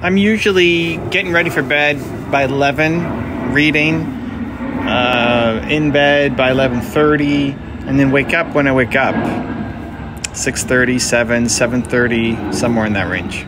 I'm usually getting ready for bed by 11, reading, uh, in bed by 11:30, and then wake up when I wake up. 6:30, 7, 7:30, somewhere in that range.